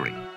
victory.